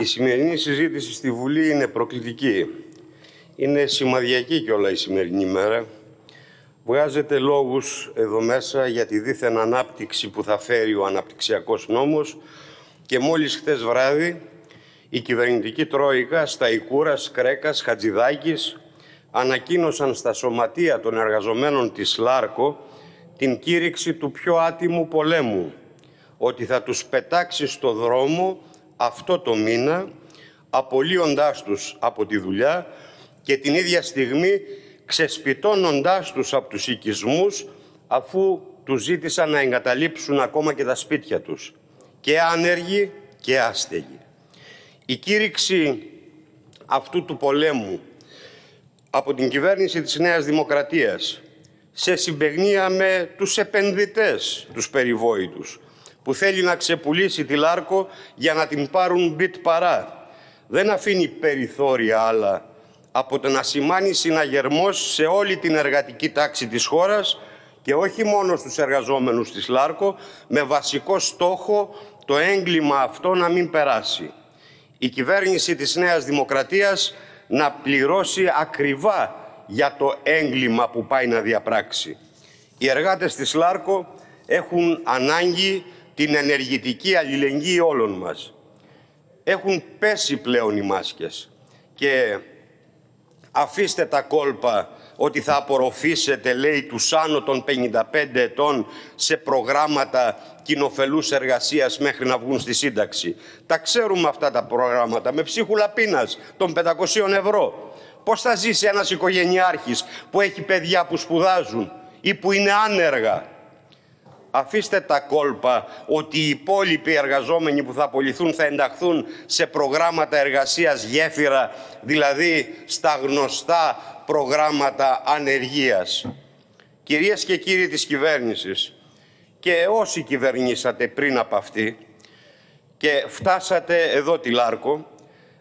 Η σημερινή συζήτηση στη Βουλή είναι προκλητική. Είναι σημαδιακή κιόλα η σημερινή μέρα. Βγάζετε λόγους εδώ μέσα για τη δίθεν ανάπτυξη που θα φέρει ο αναπτυξιακός νόμος και μόλις χθες βράδυ η κυβερνητική τρόικα στα Ικούρας, Κρέκας, Χατζηδάκης ανακοίνωσαν στα σωματεία των εργαζομένων της ΛΑΡΚΟ την κήρυξη του πιο άτιμου πολέμου, ότι θα τους πετάξει στο δρόμο αυτό το μήνα, απολύοντάς τους από τη δουλειά και την ίδια στιγμή ξεσπιτώνοντάς τους από τους οικισμούς, αφού τους ζήτησαν να εγκαταλείψουν ακόμα και τα σπίτια τους, και άνεργοι και άστεγοι. Η κήρυξη αυτού του πολέμου από την κυβέρνηση της Νέας Δημοκρατίας σε συμπαιγνία με τους επενδυτές, τους περιβόητους, που θέλει να ξεπουλήσει τη Λάρκο για να την πάρουν μπιτ παρά. Δεν αφήνει περιθώρια άλλα από το να σημάνει συναγερμός σε όλη την εργατική τάξη της χώρας και όχι μόνο στους εργαζόμενους της Λάρκο, με βασικό στόχο το έγκλημα αυτό να μην περάσει. Η κυβέρνηση της Νέας Δημοκρατίας να πληρώσει ακριβά για το έγκλημα που πάει να διαπράξει. Οι εργάτες της Λάρκο έχουν ανάγκη την ενεργητική αλληλεγγύη όλων μας. Έχουν πέσει πλέον οι μάσκες και αφήστε τα κόλπα ότι θα απορροφήσετε, λέει, τους άνω των 55 ετών σε προγράμματα κοινοφελούς εργασίας μέχρι να βγουν στη σύνταξη. Τα ξέρουμε αυτά τα προγράμματα με ψίχουλα πείνας των 500 ευρώ. Πώς θα ζήσει ένας οικογενειάρχης που έχει παιδιά που σπουδάζουν ή που είναι άνεργα; Αφήστε τα κόλπα ότι οι υπόλοιποι εργαζόμενοι που θα απολυθούν θα ενταχθούν σε προγράμματα εργασίας γέφυρα, δηλαδή στα γνωστά προγράμματα ανεργίας. Κυρίες και κύριοι της κυβέρνησης και όσοι κυβερνήσατε πριν από αυτή και φτάσατε εδώ τη Λάρκο,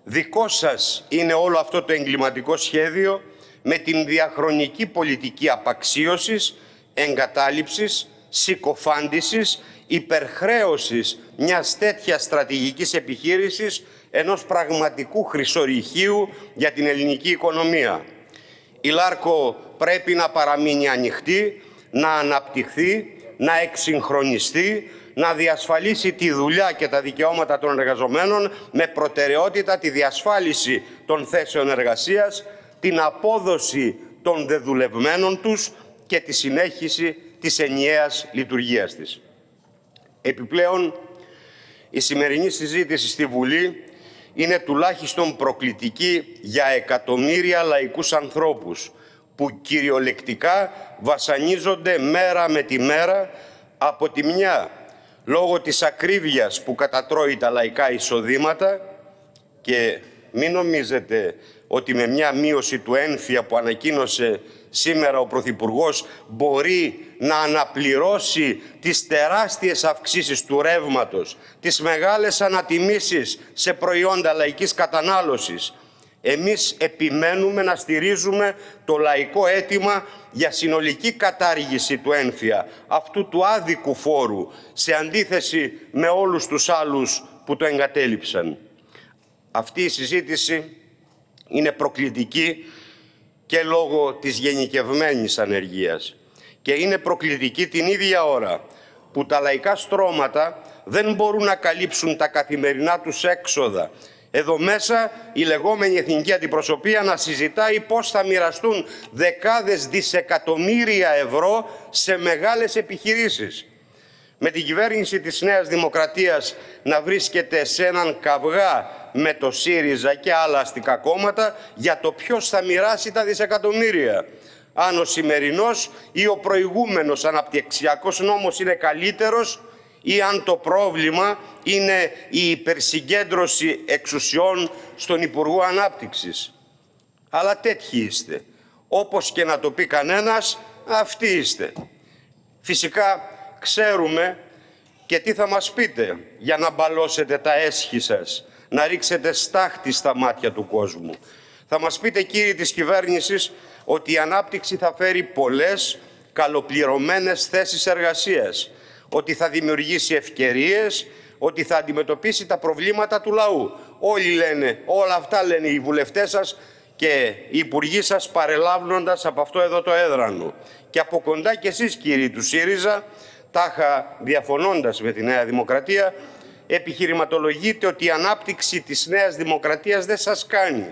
δικό σας είναι όλο αυτό το εγκληματικό σχέδιο με την διαχρονική πολιτική απαξίωσης, εγκατάλειψης, συκοφάντησης, υπερχρέωσης μιας τέτοιας στρατηγικής επιχείρησης ενός πραγματικού χρυσορυχείου για την ελληνική οικονομία. Η Λάρκο πρέπει να παραμείνει ανοιχτή, να αναπτυχθεί, να εξυγχρονιστεί, να διασφαλίσει τη δουλειά και τα δικαιώματα των εργαζομένων με προτεραιότητα τη διασφάλιση των θέσεων εργασίας, την απόδοση των δεδουλευμένων τους και τη συνέχιση της ενιαίας λειτουργίας της. Επιπλέον, η σημερινή συζήτηση στη Βουλή είναι τουλάχιστον προκλητική για εκατομμύρια λαϊκούς ανθρώπους που κυριολεκτικά βασανίζονται μέρα με τη μέρα από τη μια λόγω της ακρίβειας που κατατρώει τα λαϊκά εισοδήματα και μην νομίζετε ότι με μια μείωση του ένφια που ανακοίνωσε σήμερα ο Πρωθυπουργός μπορεί να αναπληρώσει τις τεράστιες αυξήσεις του ρεύματος, τις μεγάλες ανατιμήσεις σε προϊόντα λαϊκής κατανάλωσης. Εμείς επιμένουμε να στηρίζουμε το λαϊκό αίτημα για συνολική κατάργηση του ένφια, αυτού του άδικου φόρου, σε αντίθεση με όλους τους άλλους που το εγκατέλειψαν. Αυτή η συζήτηση είναι προκλητική και λόγω της γενικευμένης ανεργίας. Και είναι προκλητική την ίδια ώρα που τα λαϊκά στρώματα δεν μπορούν να καλύψουν τα καθημερινά τους έξοδα. Εδώ μέσα η λεγόμενη εθνική αντιπροσωπεία να συζητάει πώς θα μοιραστούν δεκάδες δισεκατομμύρια ευρώ σε μεγάλες επιχειρήσεις. Με την κυβέρνηση της Νέας Δημοκρατίας να βρίσκεται σε έναν καυγά με το ΣΥΡΙΖΑ και άλλα αστικά κόμματα για το ποιος θα μοιράσει τα δισεκατομμύρια. Αν ο σημερινός ή ο προηγούμενος αναπτυξιακός νόμος είναι καλύτερος ή αν το πρόβλημα είναι η υπερσυγκέντρωση εξουσιών στον Υπουργό Ανάπτυξης. Αλλά τέτοιοι είστε. Όπως και να το πει κανένας, αυτοί είστε. Φυσικά ξέρουμε και τι θα μας πείτε για να μπαλώσετε τα έσχη σας να ρίξετε στάχτη στα μάτια του κόσμου. Θα μας πείτε κύριοι της κυβέρνησης ότι η ανάπτυξη θα φέρει πολλές καλοπληρωμένες θέσεις εργασίας, ότι θα δημιουργήσει ευκαιρίες, ότι θα αντιμετωπίσει τα προβλήματα του λαού. Όλοι λένε, όλα αυτά λένε οι βουλευτές σας και οι υπουργοί σας παρελάβνοντας από αυτό εδώ το έδρανο. Και από κοντά και εσείς κύριοι του ΣΥΡΙΖΑ, τάχα διαφωνώντας με τη Νέα Δημοκρατία, επιχειρηματολογείτε ότι η ανάπτυξη της Νέας Δημοκρατίας δεν σας κάνει.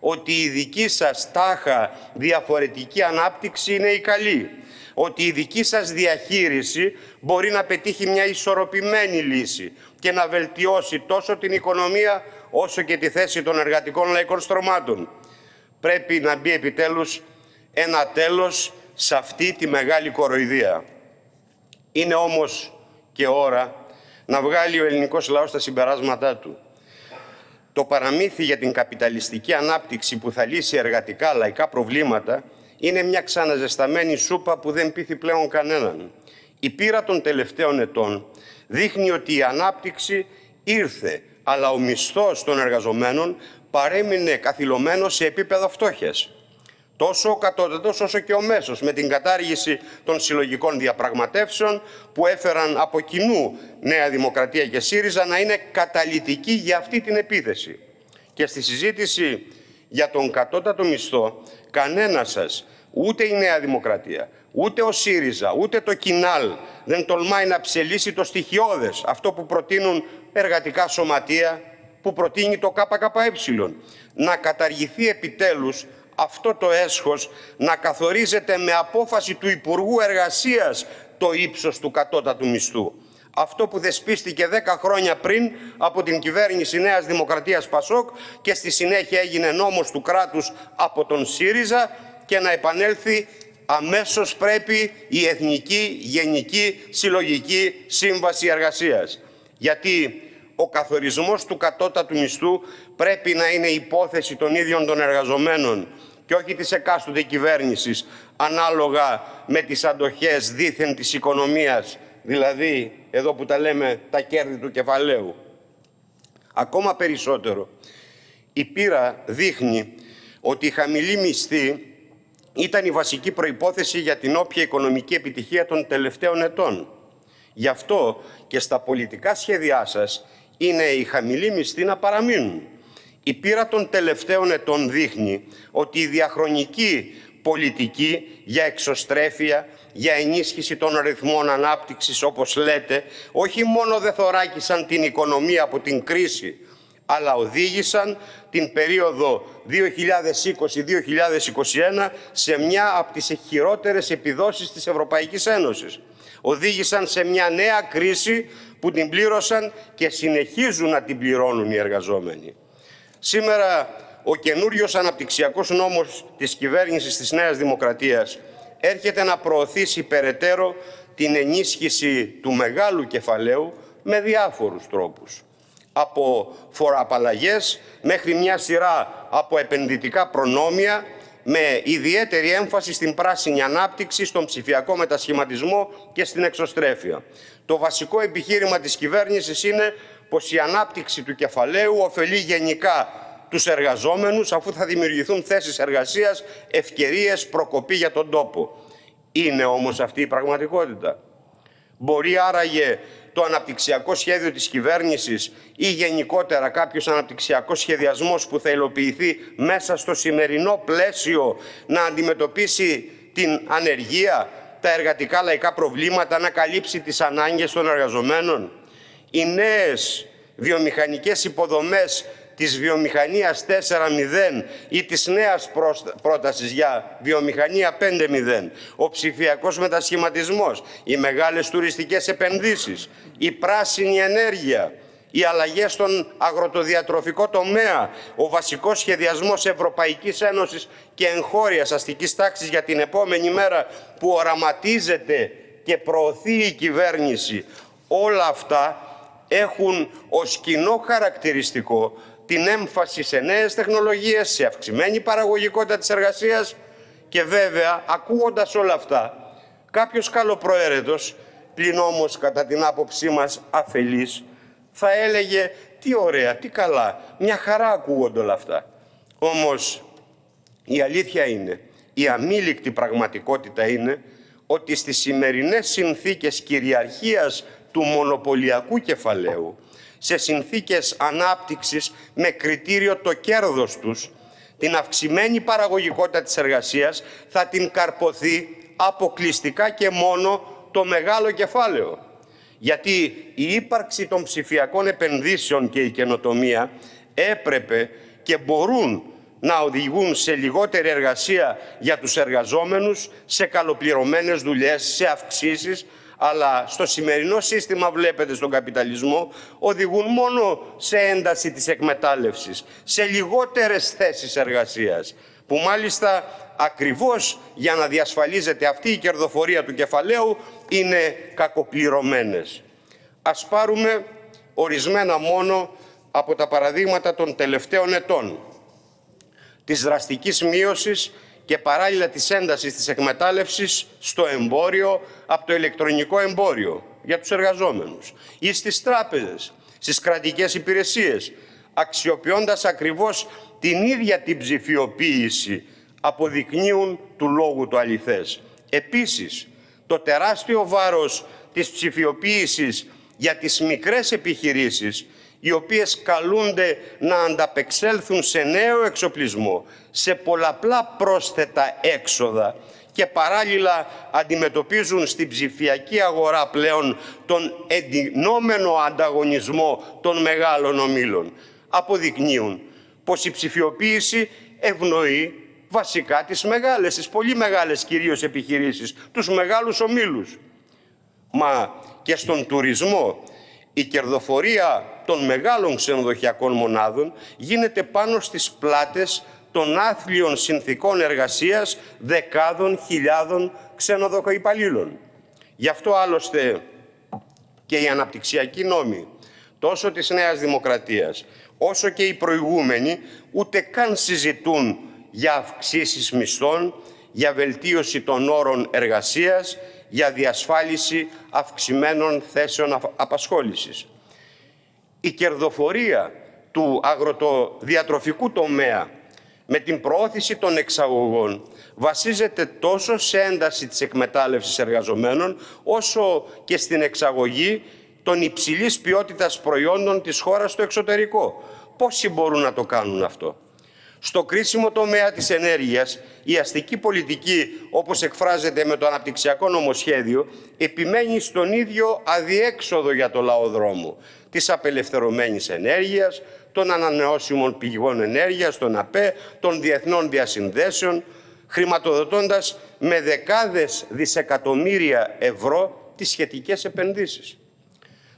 Ότι η δική σας τάχα διαφορετική ανάπτυξη είναι η καλή. Ότι η δική σας διαχείριση μπορεί να πετύχει μια ισορροπημένη λύση και να βελτιώσει τόσο την οικονομία όσο και τη θέση των εργατικών λαϊκών στρωμάτων. Πρέπει να μπει επιτέλους ένα τέλος σε αυτή τη μεγάλη κοροϊδία. Είναι όμως και ώρα να βγάλει ο ελληνικός λαός τα συμπεράσματά του. Το παραμύθι για την καπιταλιστική ανάπτυξη που θα λύσει εργατικά λαϊκά προβλήματα είναι μια ξαναζεσταμένη σούπα που δεν πείθει πλέον κανέναν. Η πείρα των τελευταίων ετών δείχνει ότι η ανάπτυξη ήρθε, αλλά ο μισθός των εργαζομένων παρέμεινε καθυλωμένο σε επίπεδο φτώχειας τόσο ο κατώτατος όσο και ο μέσος με την κατάργηση των συλλογικών διαπραγματεύσεων που έφεραν από κοινού Νέα Δημοκρατία και ΣΥΡΙΖΑ να είναι καταλητική για αυτή την επίθεση. Και στη συζήτηση για τον κατώτατο μισθό κανένας σας, ούτε η Νέα Δημοκρατία, ούτε ο ΣΥΡΙΖΑ, ούτε το ΚΙΝΑΛ δεν τολμάει να ψελίσει το στοιχειώδες, αυτό που προτείνουν εργατικά σωματεία, που προτείνει το ΚΚΕ, να καταργηθεί επιτέλους αυτό το έσχος να καθορίζεται με απόφαση του Υπουργού Εργασίας το ύψος του κατώτατου μισθού. Αυτό που δεσπίστηκε 10 χρόνια πριν από την κυβέρνηση Νέας Δημοκρατίας Πασόκ και στη συνέχεια έγινε νόμος του κράτους από τον ΣΥΡΙΖΑ και να επανέλθει αμέσως πρέπει η Εθνική Γενική Συλλογική Σύμβαση Εργασίας. Γιατί ο καθορισμός του κατώτατου μισθού πρέπει να είναι υπόθεση των ίδιων των εργαζομένων και όχι της εκάστοτε κυβέρνησης ανάλογα με τις αντοχές δήθεν της οικονομίας, δηλαδή εδώ που τα λέμε τα κέρδη του κεφαλαίου. Ακόμα περισσότερο, η πείρα δείχνει ότι η χαμηλή μισθή ήταν η βασική προϋπόθεση για την όποια οικονομική επιτυχία των τελευταίων ετών. Γι' αυτό και στα πολιτικά σχέδιά σας είναι η χαμηλή μισθή να παραμείνουν. Η πείρα των τελευταίων ετών δείχνει ότι η διαχρονική πολιτική για εξωστρέφεια, για ενίσχυση των ρυθμών ανάπτυξης, όπως λέτε, όχι μόνο δεν θωράκισαν την οικονομία από την κρίση, αλλά οδήγησαν την περίοδο 2020-2021 σε μια από τις χειρότερες επιδόσεις της Ευρωπαϊκής Ένωσης. Οδήγησαν σε μια νέα κρίση που την πλήρωσαν και συνεχίζουν να την πληρώνουν οι εργαζόμενοι. Σήμερα ο καινούριος αναπτυξιακός νόμος της κυβέρνησης της Νέας Δημοκρατίας έρχεται να προωθήσει περαιτέρω την ενίσχυση του μεγάλου κεφαλαίου με διάφορους τρόπους. Από φοροαπαλλαγές μέχρι μια σειρά από επενδυτικά προνόμια με ιδιαίτερη έμφαση στην πράσινη ανάπτυξη, στον ψηφιακό μετασχηματισμό και στην εξωστρέφεια. Το βασικό επιχείρημα της κυβέρνησης είναι πως η ανάπτυξη του κεφαλαίου ωφελεί γενικά τους εργαζόμενους αφού θα δημιουργηθούν θέσεις εργασίας, ευκαιρίες, προκοπή για τον τόπο. Είναι όμως αυτή η πραγματικότητα. Μπορεί άραγε το αναπτυξιακό σχέδιο της κυβέρνησης ή γενικότερα κάποιος αναπτυξιακός σχεδιασμός που θα υλοποιηθεί μέσα στο σημερινό πλαίσιο να αντιμετωπίσει την ανεργία, τα εργατικά λαϊκά προβλήματα, να καλύψει τις ανάγκες των εργαζομένων; Οι νέες βιομηχανικές υποδομές της βιομηχανίας 4.0 ή της νέας πρότασης για βιομηχανία 5.0, ο ψηφιακός μετασχηματισμός, οι μεγάλες τουριστικές επενδύσεις, η πράσινη ενέργεια, οι αλλαγές στον αγροτοδιατροφικό τομέα, ο βασικός σχεδιασμός Ευρωπαϊκής Ένωσης και εγχώριας αστικής τάξης για την επόμενη μέρα που οραματίζεται και προωθεί η κυβέρνηση, όλα αυτά έχουν ως κοινό χαρακτηριστικό την έμφαση σε νέες τεχνολογίες, σε αυξημένη παραγωγικότητα της εργασίας και βέβαια ακούγοντας όλα αυτά κάποιος καλοπροαίρετος, πλην όμως κατά την άποψή μας αφελής, θα έλεγε τι ωραία, τι καλά, μια χαρά ακούγονται όλα αυτά. Όμως η αλήθεια είναι, η αμήλικτη πραγματικότητα είναι ότι στις σημερινές συνθήκες κυριαρχίας του μονοπωλιακού κεφαλαίου σε συνθήκες ανάπτυξης με κριτήριο το κέρδος τους, την αυξημένη παραγωγικότητα της εργασίας θα την καρποθεί αποκλειστικά και μόνο το μεγάλο κεφάλαιο. Γιατί η ύπαρξη των ψηφιακών επενδύσεων και η καινοτομία έπρεπε και μπορούν να οδηγούν σε λιγότερη εργασία για τους εργαζόμενους, σε καλοπληρωμένες δουλειές, σε αυξήσεις, αλλά στο σημερινό σύστημα βλέπετε στον καπιταλισμό οδηγούν μόνο σε ένταση της εκμετάλλευσης, σε λιγότερες θέσεις εργασίας, που μάλιστα ακριβώς για να διασφαλίζεται αυτή η κερδοφορία του κεφαλαίου είναι κακοπληρωμένες. Ας πάρουμε ορισμένα μόνο από τα παραδείγματα των τελευταίων ετών της δραστικής μείωσης και παράλληλα της έντασης της εκμετάλλευσης στο εμπόριο από το ηλεκτρονικό εμπόριο για τους εργαζόμενους ή στις τράπεζες, στις κρατικές υπηρεσίες, αξιοποιώντας ακριβώς την ίδια την ψηφιοποίηση αποδεικνύουν του λόγου το αληθές. Επίσης, το τεράστιο βάρος της ψηφιοποίησης για τις μικρές επιχειρήσεις οι οποίες καλούνται να ανταπεξέλθουν σε νέο εξοπλισμό, σε πολλαπλά πρόσθετα έξοδα και παράλληλα αντιμετωπίζουν στην ψηφιακή αγορά πλέον τον εντυνόμενο ανταγωνισμό των μεγάλων ομίλων. Αποδεικνύουν πως η ψηφιοποίηση ευνοεί βασικά τις μεγάλες, τις πολύ μεγάλες κυρίως επιχειρήσεις, τους μεγάλους ομίλους. Μα και στον τουρισμό η κερδοφορία των μεγάλων ξενοδοχειακών μονάδων γίνεται πάνω στις πλάτες των άθλιων συνθήκων εργασίας δεκάδων χιλιάδων ξενοδοχοϊπαλλήλων. Γι' αυτό άλλωστε και οι αναπτυξιακοί νόμοι τόσο της Νέας Δημοκρατίας όσο και οι προηγούμενοι ούτε καν συζητούν για αυξήσεις μισθών, για βελτίωση των όρων εργασίας, για διασφάλιση αυξημένων θέσεων απασχόλησης. Η κερδοφορία του αγροτοδιατροφικού τομέα με την προώθηση των εξαγωγών βασίζεται τόσο σε ένταση της εκμετάλλευσης εργαζομένων όσο και στην εξαγωγή των υψηλής ποιότητας προϊόντων της χώρας στο εξωτερικό. Πόσοι μπορούν να το κάνουν αυτό; Στο κρίσιμο τομέα της ενέργειας, η αστική πολιτική, όπως εκφράζεται με το αναπτυξιακό νομοσχέδιο, επιμένει στον ίδιο αδιέξοδο για το λαοδρόμο της απελευθερωμένης ενέργειας, των ανανεώσιμων πηγών ενέργειας, των ΑΠΕ, των διεθνών διασυνδέσεων, χρηματοδοτώντας με δεκάδες δισεκατομμύρια ευρώ τις σχετικές επενδύσεις.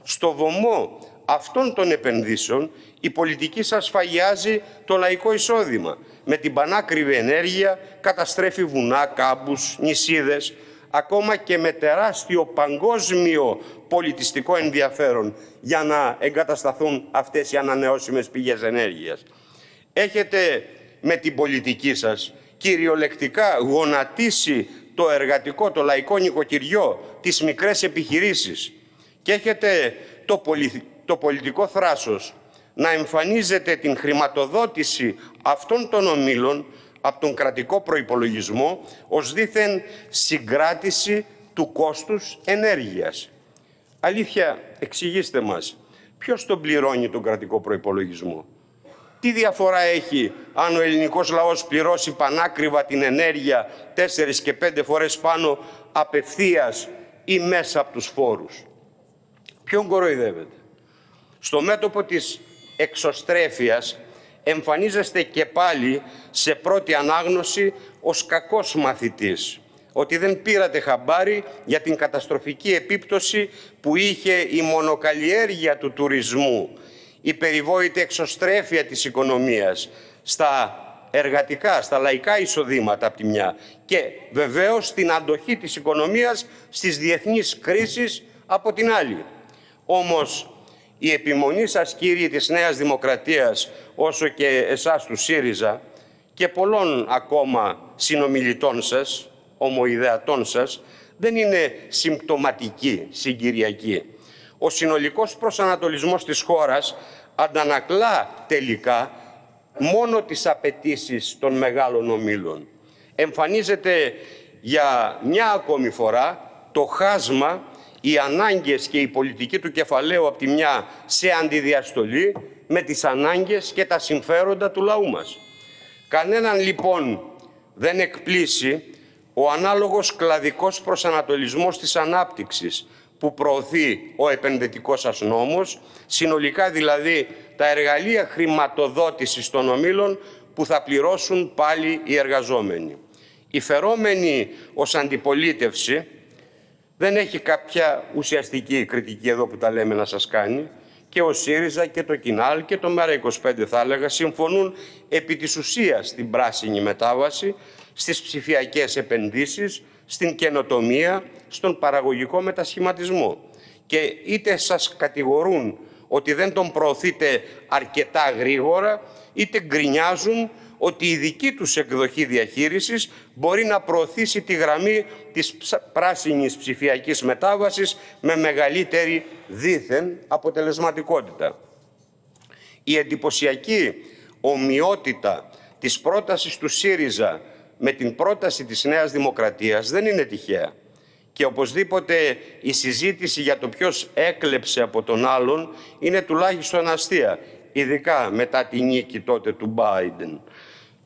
Στο βωμό αυτών των επενδύσεων η πολιτική σας σφαγιάζει το λαϊκό εισόδημα. Με την πανάκριβη ενέργεια καταστρέφει βουνά, κάμπους, νησίδες, ακόμα και με τεράστιο παγκόσμιο πολιτιστικό ενδιαφέρον για να εγκατασταθούν αυτές οι ανανεώσιμες πηγές ενέργειας. Έχετε με την πολιτική σας κυριολεκτικά γονατίσει το εργατικό, το λαϊκό νοικοκυριό, τις μικρές επιχειρήσεις και έχετε το, το πολιτικό θράσος να εμφανίζεται την χρηματοδότηση αυτών των ομίλων από τον κρατικό προϋπολογισμό ως δήθεν συγκράτηση του κόστους ενέργειας. Αλήθεια, εξηγήστε μας, ποιος τον πληρώνει τον κρατικό προϋπολογισμό; Τι διαφορά έχει αν ο ελληνικός λαός πληρώσει πανάκριβα την ενέργεια τέσσερις και πέντε φορές πάνω απευθείας ή μέσα από τους φόρους; Ποιον κοροϊδεύετε; Στο μέτωπο της εξωστρέφειας εμφανίζεστε και πάλι σε πρώτη ανάγνωση ως κακός μαθητής ότι δεν πήρατε χαμπάρι για την καταστροφική επίπτωση που είχε η μονοκαλλιέργεια του τουρισμού, η περιβόητη εξωστρέφεια της οικονομίας στα εργατικά, στα λαϊκά εισοδήματα από τη μια και βεβαίως την αντοχή της οικονομίας στις διεθνείς κρίσεις από την άλλη. Όμως η επιμονή σας κύριοι της Νέας Δημοκρατίας όσο και εσάς του ΣΥΡΙΖΑ και πολλών ακόμα συνομιλητών σας, ομοειδεατών σας, δεν είναι συμπτωματική, συγκυριακή. Ο συνολικός προσανατολισμός της χώρας αντανακλά τελικά μόνο τις απαιτήσεις των μεγάλων ομίλων. Εμφανίζεται για μια ακόμη φορά το χάσμα οι ανάγκες και η πολιτική του κεφαλαίου από τη μια σε αντιδιαστολή με τις ανάγκες και τα συμφέροντα του λαού μας. Κανέναν λοιπόν δεν εκπλήσει ο ανάλογος κλαδικός προσανατολισμός της ανάπτυξης που προωθεί ο επενδυτικός σας νόμος, συνολικά δηλαδή τα εργαλεία χρηματοδότησης των ομίλων που θα πληρώσουν πάλι οι εργαζόμενοι. Η φερόμενη ως αντιπολίτευση δεν έχει κάποια ουσιαστική κριτική εδώ που τα λέμε να σας κάνει και ο ΣΥΡΙΖΑ και το ΚΙΝΑΛ και το ΜΕΡΑ25 θα έλεγα συμφωνούν επί της ουσίας στην πράσινη μετάβαση, στις ψηφιακές επενδύσεις, στην καινοτομία, στον παραγωγικό μετασχηματισμό. Και είτε σας κατηγορούν ότι δεν τον προωθείτε αρκετά γρήγορα, είτε γκρινιάζουν ότι η δική τους εκδοχή διαχείρισης μπορεί να προωθήσει τη γραμμή της πράσινης ψηφιακής μετάβασης με μεγαλύτερη δίθεν αποτελεσματικότητα. Η εντυπωσιακή ομοιότητα της πρότασης του ΣΥΡΙΖΑ με την πρόταση της Νέας Δημοκρατίας δεν είναι τυχαία. Και οπωσδήποτε η συζήτηση για το ποιος έκλεψε από τον άλλον είναι τουλάχιστον αστεία, ειδικά μετά τη νίκη τότε του Biden.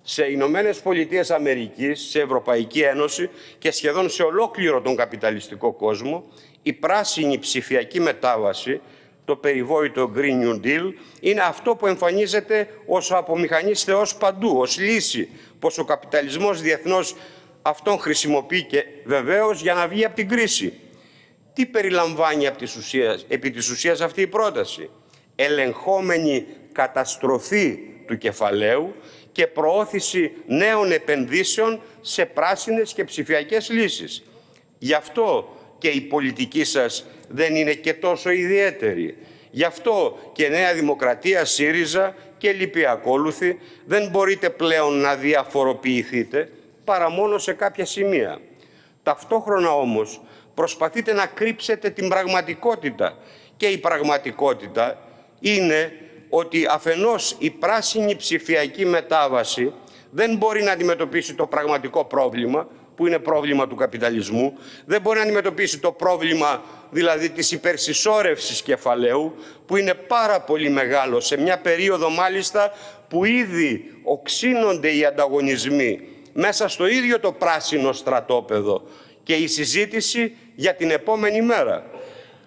Σε Ηνωμένες Πολιτείες Αμερικής, σε Ευρωπαϊκή Ένωση και σχεδόν σε ολόκληρο τον καπιταλιστικό κόσμο, η πράσινη ψηφιακή μετάβαση το περιβόητο Green New Deal είναι αυτό που εμφανίζεται ως απομηχανής θεός παντού, ως λύση, πως ο καπιταλισμός διεθνώς αυτόν χρησιμοποιεί και βεβαίως για να βγει από την κρίση. Τι περιλαμβάνει από της ουσίας, επί της ουσίας αυτή η πρόταση; Ελεγχόμενη καταστροφή του κεφαλαίου και προώθηση νέων επενδύσεων σε πράσινες και ψηφιακές λύσεις. Γι' αυτό και η πολιτική σας δεν είναι και τόσο ιδιαίτερη. Γι' αυτό και Νέα Δημοκρατία, ΣΥΡΙΖΑ και λοιποί ακόλουθοι δεν μπορείτε πλέον να διαφοροποιηθείτε παρά μόνο σε κάποια σημεία. Ταυτόχρονα όμως προσπαθείτε να κρύψετε την πραγματικότητα και η πραγματικότητα είναι ότι αφενός η πράσινη ψηφιακή μετάβαση δεν μπορεί να αντιμετωπίσει το πραγματικό πρόβλημα που είναι πρόβλημα του καπιταλισμού, δεν μπορεί να αντιμετωπίσει το πρόβλημα δηλαδή της υπερσυσσόρευσης κεφαλαίου, που είναι πάρα πολύ μεγάλο, σε μια περίοδο μάλιστα που ήδη οξύνονται οι ανταγωνισμοί μέσα στο ίδιο το πράσινο στρατόπεδο και η συζήτηση για την επόμενη μέρα.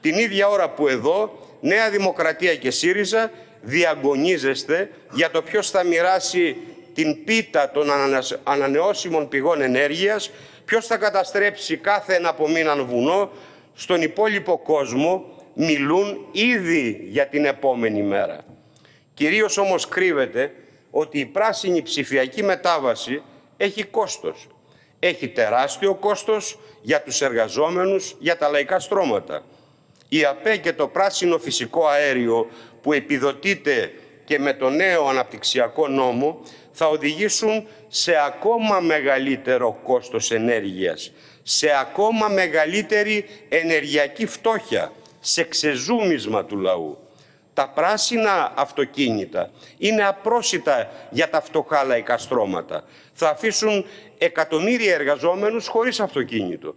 Την ίδια ώρα που εδώ Νέα Δημοκρατία και ΣΥΡΙΖΑ διαγωνίζεστε για το ποιος θα μοιράσει την πίτα των ανανεώσιμων πηγών ενέργειας, ποιος θα καταστρέψει κάθε ένα από μήναν βουνό, στον υπόλοιπο κόσμο μιλούν ήδη για την επόμενη μέρα. Κυρίως όμως κρύβεται ότι η πράσινη ψηφιακή μετάβαση έχει κόστος. Έχει τεράστιο κόστος για τους εργαζόμενους, για τα λαϊκά στρώματα. Η ΑΠΕ και το πράσινο φυσικό αέριο που επιδοτείται και με το νέο αναπτυξιακό νόμο θα οδηγήσουν σε ακόμα μεγαλύτερο κόστος ενέργειας, σε ακόμα μεγαλύτερη ενεργειακή φτώχεια, σε ξεζούμισμα του λαού. Τα πράσινα αυτοκίνητα είναι απρόσιτα για τα φτωχά λαϊκά στρώματα. Θα αφήσουν εκατομμύρια εργαζόμενους χωρίς αυτοκίνητο.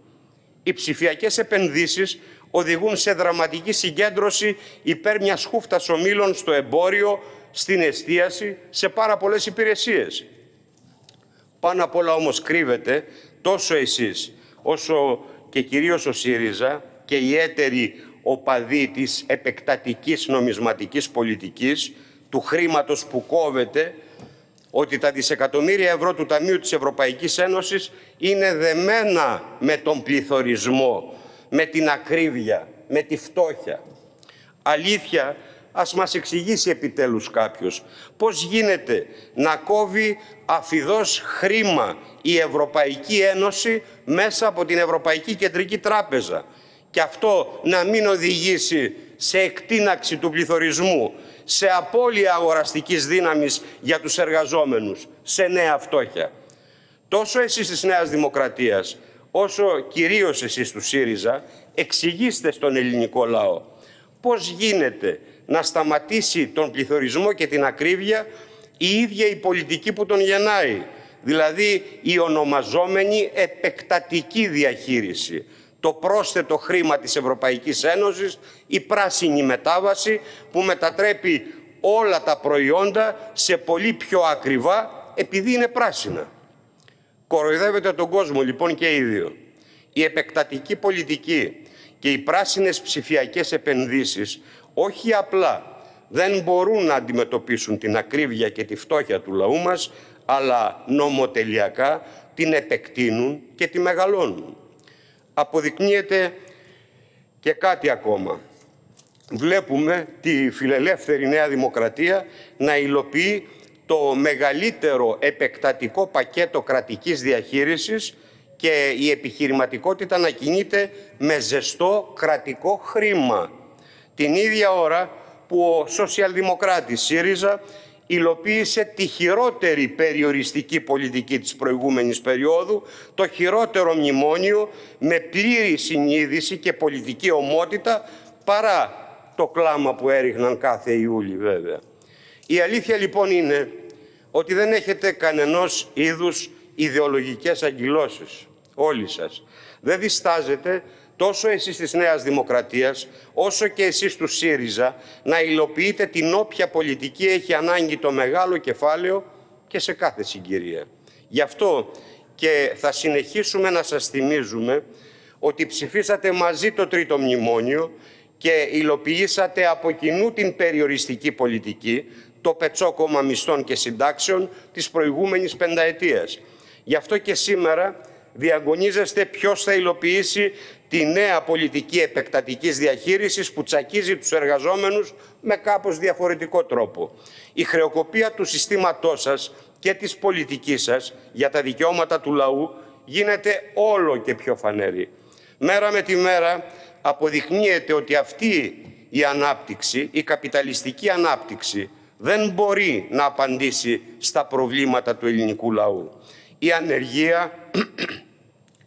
Οι ψηφιακές επενδύσεις οδηγούν σε δραματική συγκέντρωση υπέρ μιας χούφτας ομίλων στο εμπόριο, στην εστίαση, σε πάρα πολλές υπηρεσίες. Πάνω απ' όλα όμως κρύβεται τόσο εσείς όσο και κυρίως ο ΣΥΡΙΖΑ και οι έτεροι οπαδοί της επεκτατικής νομισματικής πολιτικής, του χρήματος που κόβεται, ότι τα δισεκατομμύρια ευρώ του Ταμείου της Ευρωπαϊκής Ένωσης είναι δεμένα με τον πληθωρισμό, με την ακρίβεια, με τη φτώχεια. Αλήθεια Ας μας εξηγήσει επιτέλους κάποιος πώς γίνεται να κόβει αφιδός χρήμα η Ευρωπαϊκή Ένωση μέσα από την Ευρωπαϊκή Κεντρική Τράπεζα και αυτό να μην οδηγήσει σε εκτίναξη του πληθωρισμού, σε απώλεια αγοραστικής δύναμης για τους εργαζόμενους, σε νέα φτώχεια. Τόσο εσείς της Νέας Δημοκρατίας, όσο κυρίως εσείς του ΣΥΡΙΖΑ, εξηγήστε στον ελληνικό λαό πώς γίνεται να σταματήσει τον πληθωρισμό και την ακρίβεια η ίδια η πολιτική που τον γεννάει, δηλαδή η ονομαζόμενη επεκτατική διαχείριση. το πρόσθετο χρήμα της Ευρωπαϊκής Ένωσης, η πράσινη μετάβαση που μετατρέπει όλα τα προϊόντα σε πολύ πιο ακριβά επειδή είναι πράσινα. Κοροϊδεύεται τον κόσμο λοιπόν και ίδιο. Η επεκτατική πολιτική και οι πράσινες ψηφιακές επενδύσεις όχι απλά δεν μπορούν να αντιμετωπίσουν την ακρίβεια και τη φτώχεια του λαού μας, αλλά νομοτελειακά την επεκτείνουν και τη μεγαλώνουν. Αποδεικνύεται και κάτι ακόμα. Βλέπουμε τη φιλελεύθερη Νέα Δημοκρατία να υλοποιεί το μεγαλύτερο επεκτατικό πακέτο κρατικής διαχείρισης και η επιχειρηματικότητα να κινείται με ζεστό κρατικό χρήμα. Την ίδια ώρα που ο σοσιαλδημοκράτης ΣΥΡΙΖΑ υλοποίησε τη χειρότερη περιοριστική πολιτική της προηγούμενης περίοδου, το χειρότερο μνημόνιο με πλήρη συνείδηση και πολιτική ομότητα παρά το κλάμα που έριχναν κάθε Ιούλη βέβαια. Η αλήθεια λοιπόν είναι ότι δεν έχετε κανενός είδους ιδεολογικές αγκυλώσεις, όλοι σας. Δεν διστάζετε τόσο εσείς της Νέας Δημοκρατίας, όσο και εσείς του ΣΥΡΙΖΑ, να υλοποιείτε την όποια πολιτική έχει ανάγκη το μεγάλο κεφάλαιο και σε κάθε συγκυρία. Γι' αυτό και θα συνεχίσουμε να σας θυμίζουμε ότι ψηφίσατε μαζί το τρίτο μνημόνιο και υλοποιήσατε από κοινού την περιοριστική πολιτική, το πετσόκομα μισθών και συντάξεων της προηγούμενης πενταετίας. Γι' αυτό και σήμερα διαγωνίζεστε ποιος θα υλοποιήσει τη νέα πολιτική επεκτατικής διαχείρισης που τσακίζει τους εργαζόμενους με κάπως διαφορετικό τρόπο. Η χρεοκοπία του συστήματός σας και της πολιτικής σας για τα δικαιώματα του λαού γίνεται όλο και πιο φανερή. Μέρα με τη μέρα αποδεικνύεται ότι αυτή η ανάπτυξη, η καπιταλιστική ανάπτυξη, δεν μπορεί να απαντήσει στα προβλήματα του ελληνικού λαού. Η ανεργία,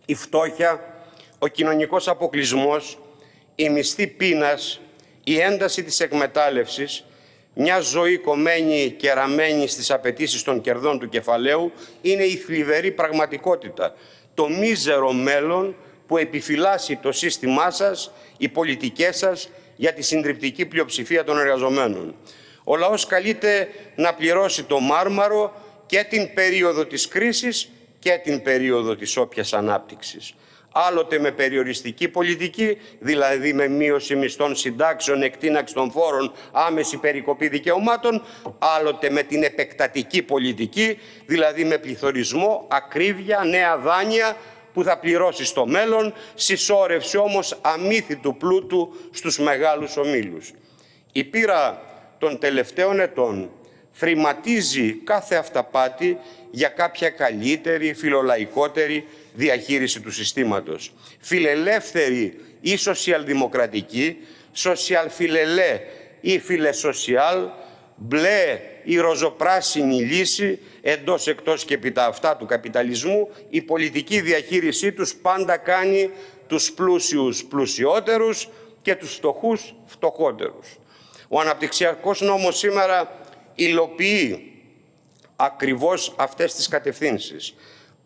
η φτώχεια, ο κοινωνικός αποκλεισμός, η μισθή πείνας, η ένταση της εκμετάλλευσης, μια ζωή κομμένη και ραμμένη στις απαιτήσεις των κερδών του κεφαλαίου είναι η θλιβερή πραγματικότητα. Το μίζερο μέλλον που επιφυλάσσει το σύστημά σας, οι πολιτικές σας για τη συντριπτική πλειοψηφία των εργαζομένων. Ο λαός καλείται να πληρώσει το μάρμαρο και την περίοδο της κρίσης και την περίοδο της όποιας ανάπτυξης άλλοτε με περιοριστική πολιτική, δηλαδή με μείωση μισθών συντάξεων, εκτείναξης των φόρων, άμεση περικοπή δικαιωμάτων, άλλοτε με την επεκτατική πολιτική, δηλαδή με πληθωρισμό, ακρίβεια, νέα δάνεια, που θα πληρώσει στο μέλλον, συσσόρευση όμως αμύθιτου πλούτου στους μεγάλους ομίλους. Η πείρα των τελευταίων ετών θρηματίζει κάθε αυταπάτη για κάποια καλύτερη, φιλολαϊκότερη διαχείριση του συστήματος. Φιλελεύθερη ή σοσιαλδημοκρατική, σοσιαλφιλελέ ή φιλεσοσιάλ, μπλε ή ροζοπράσινη λύση, εντός εκτός και επί τα αυτά του καπιταλισμού, η πολιτική διαχείρισή τους πάντα κάνει τους πλούσιους πλουσιότερους και τους φτωχούς φτωχότερους. Ο αναπτυξιακός νόμος σήμερα υλοποιεί ακριβώς αυτές τις κατευθύνσεις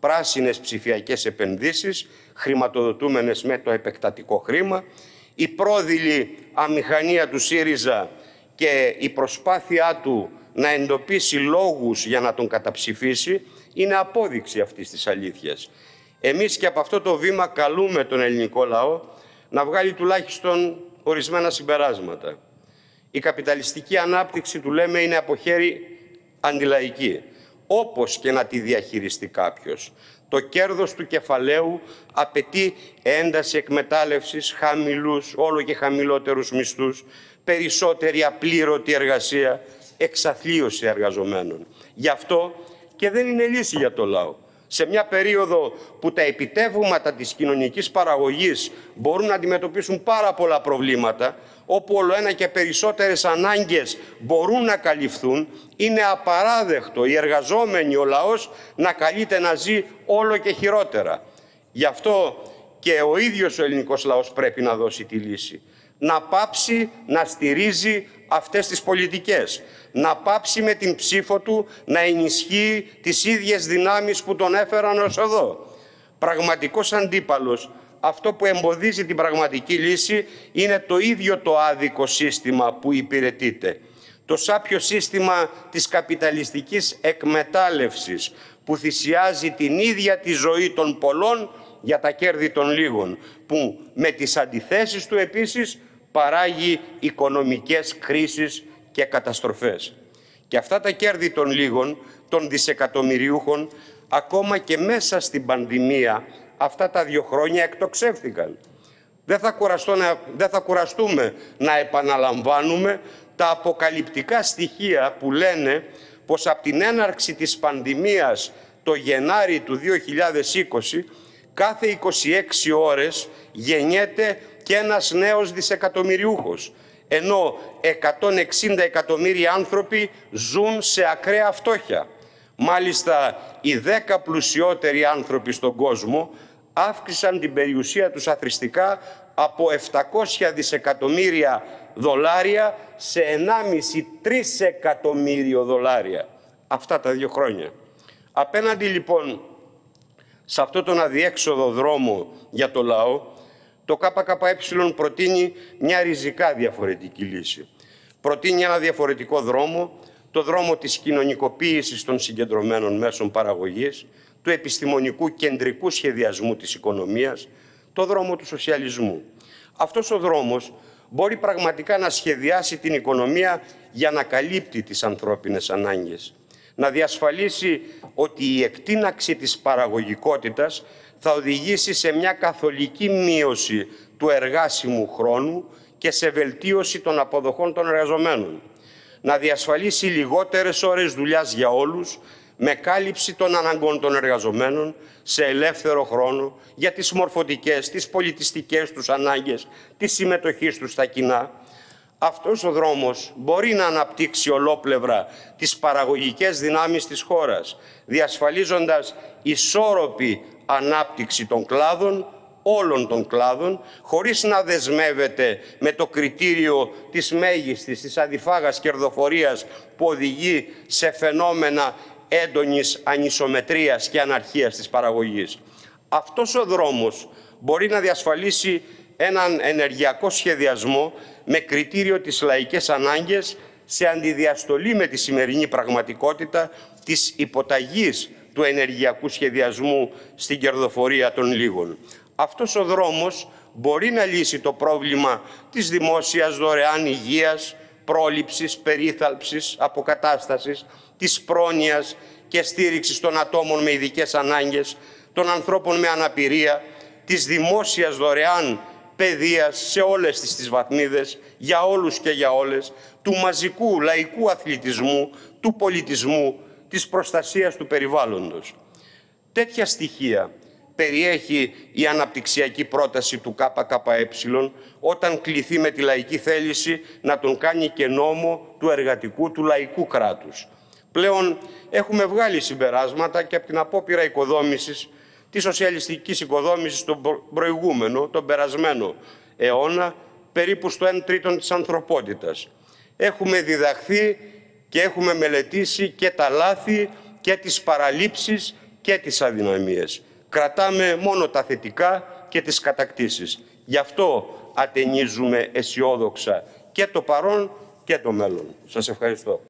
πράσινες ψηφιακές επενδύσεις, χρηματοδοτούμενες με το επεκτατικό χρήμα, η πρόδειλη αμηχανία του ΣΥΡΙΖΑ και η προσπάθειά του να εντοπίσει λόγους για να τον καταψηφίσει είναι απόδειξη αυτής της αλήθειας. Εμείς και από αυτό το βήμα καλούμε τον ελληνικό λαό να βγάλει τουλάχιστον ορισμένα συμπεράσματα. Η καπιταλιστική ανάπτυξη, του λέμε, είναι από χέρι αντιλαϊκή όπως και να τη διαχειριστεί κάποιος. Το κέρδος του κεφαλαίου απαιτεί ένταση εκμετάλλευσης, χαμηλούς, όλο και χαμηλότερους μισθούς, περισσότερη απλήρωτη εργασία, εξαθλίωση εργαζομένων. Γι' αυτό και δεν είναι λύση για το λαό σε μια περίοδο που τα επιτεύγματα της κοινωνικής παραγωγής μπορούν να αντιμετωπίσουν πάρα πολλά προβλήματα, όπου όλο ένα και περισσότερες ανάγκες μπορούν να καλυφθούν, είναι απαράδεκτο οι εργαζόμενοι, ο λαός, να καλείται να ζει όλο και χειρότερα. Γι' αυτό και ο ίδιος ο ελληνικός λαός πρέπει να δώσει τη λύση. Να πάψει να στηρίζει αυτές τις πολιτικές να πάψει με την ψήφο του να ενισχύει τις ίδιες δυνάμεις που τον έφεραν ως εδώ. Πραγματικός αντίπαλος αυτό που εμποδίζει την πραγματική λύση είναι το ίδιο το άδικο σύστημα που υπηρετείται. Το σάπιο σύστημα της καπιταλιστικής εκμετάλλευσης που θυσιάζει την ίδια τη ζωή των πολλών για τα κέρδη των λίγων, που με τις αντιθέσεις του επίσης παράγει οικονομικές κρίσεις και καταστροφές. Και αυτά τα κέρδη των λίγων, των δισεκατομμυριούχων, ακόμα και μέσα στην πανδημία, αυτά τα δύο χρόνια εκτοξεύθηκαν. Δεν θα, να, δεν θα κουραστούμε να επαναλαμβάνουμε τα αποκαλυπτικά στοιχεία που λένε πως από την έναρξη της πανδημίας το Γενάρη του 2020 κάθε 26 ώρες γεννιέται και ένας νέος δισεκατομμυριούχος ενώ 160 εκατομμύρια άνθρωποι ζουν σε ακραία φτώχεια. Μάλιστα, οι 10 πλουσιότεροι άνθρωποι στον κόσμο αύξησαν την περιουσία τους αθρηστικά από 700 δισεκατομμύρια δολάρια σε 1,5-3 εκατομμύριο δολάρια αυτά τα δύο χρόνια. Απέναντι λοιπόν σε αυτό τον αδιέξοδο δρόμο για το λαό, το ΚΚΕ προτείνει μια ριζικά διαφορετική λύση. Προτείνει ένα διαφορετικό δρόμο, το δρόμο της κοινωνικοποίησης των συγκεντρωμένων μέσων παραγωγής, του επιστημονικού κεντρικού σχεδιασμού της οικονομίας, το δρόμο του σοσιαλισμού. Αυτός ο δρόμος μπορεί πραγματικά να σχεδιάσει την οικονομία για να καλύπτει τις ανθρώπινες ανάγκες. Να διασφαλίσει ότι η εκτίναξη της παραγωγικότητας θα οδηγήσει σε μια καθολική μείωση του εργάσιμου χρόνου και σε βελτίωση των αποδοχών των εργαζομένων. Να διασφαλίσει λιγότερες ώρες δουλειάς για όλους, με κάλυψη των αναγκών των εργαζομένων σε ελεύθερο χρόνο για τις μορφωτικές, τις πολιτιστικές τους ανάγκες, τη συμμετοχή τους στα κοινά. Αυτός ο δρόμος μπορεί να αναπτύξει ολόπλευρα τις παραγωγικές δυνάμεις της χώρας, διασφαλίζοντας ισόρροπη ανάπτυξη των κλάδων, όλων των κλάδων, χωρίς να δεσμεύεται με το κριτήριο της μέγιστης, της αδιφάγας κερδοφορίας που οδηγεί σε φαινόμενα έντονης ανισομετρίας και αναρχίας της παραγωγής. Αυτός ο δρόμος μπορεί να διασφαλίσει έναν ενεργειακό σχεδιασμό με κριτήριο τις λαϊκές ανάγκες σε αντιδιαστολή με τη σημερινή πραγματικότητα της υποταγής του ενεργειακού σχεδιασμού στην κερδοφορία των λίγων. Αυτός ο δρόμος μπορεί να λύσει το πρόβλημα της δημόσιας δωρεάν υγείας, πρόληψης, περίθαλψης, αποκατάστασης, της πρόνοιας και στήριξης των ατόμων με ειδικές ανάγκες, των ανθρώπων με αναπηρία, της δημόσιας δωρεάν παιδείας σε όλες τις, τις βαθμίδες, για όλους και για όλες, του μαζικού λαϊκού αθλητισμού, του πολιτισμού, της προστασίας του περιβάλλοντος. Τέτοια στοιχεία περιέχει η αναπτυξιακή πρόταση του ΚΚΕ όταν κληθεί με τη λαϊκή θέληση να τον κάνει και νόμο του εργατικού του λαϊκού κράτους. Πλέον έχουμε βγάλει συμπεράσματα και από την απόπειρα οικοδόμησης της σοσιαλιστικής οικοδόμησης τον προηγούμενο, τον περασμένο αιώνα, περίπου στο 1 τρίτο της ανθρωπότητας. Έχουμε διδαχθεί και έχουμε μελετήσει και τα λάθη και τις παραλήψεις και τις αδυναμίες κρατάμε μόνο τα θετικά και τις κατακτήσεις. Γι' αυτό ατενίζουμε αισιόδοξα και το παρόν και το μέλλον. Σας ευχαριστώ.